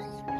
Jesus Christ.